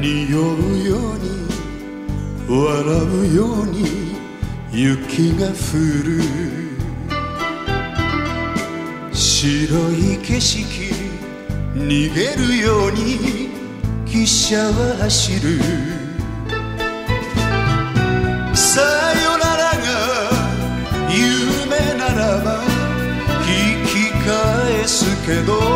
匂うように笑うように雪が降る。白い景色逃げるように汽車は走る。さよならが夢ならば引き返すけど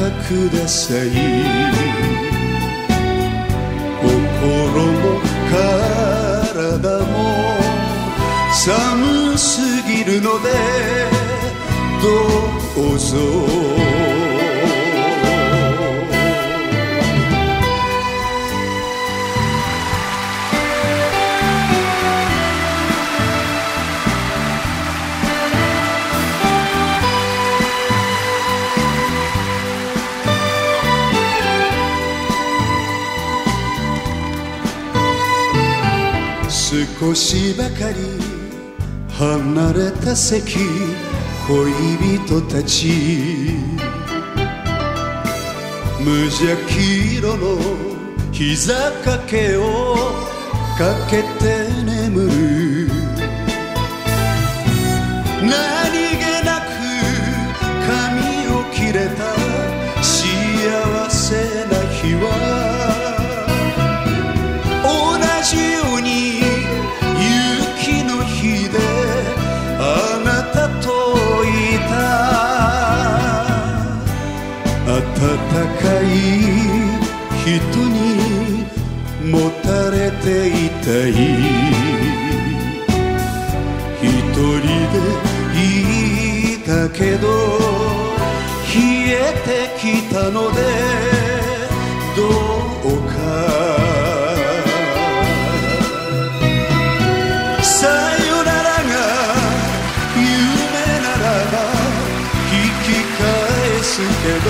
かください。心も体も寒すぎるのでどうぞ。少しばかり離れた席恋人たち。無邪気色の膝掛けをかけて眠る。もたれていたい一人でいたけど冷えてきたのでどうか。さよならが夢ならば引き返すけど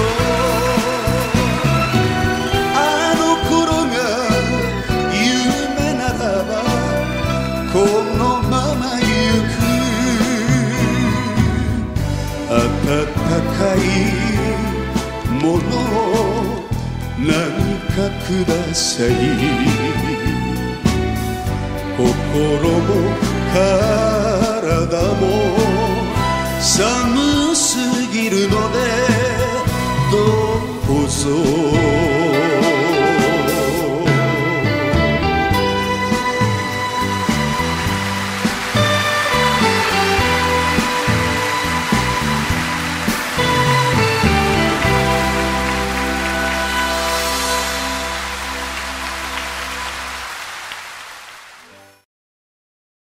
何かください。心も体も寒すぎるのでどうぞ。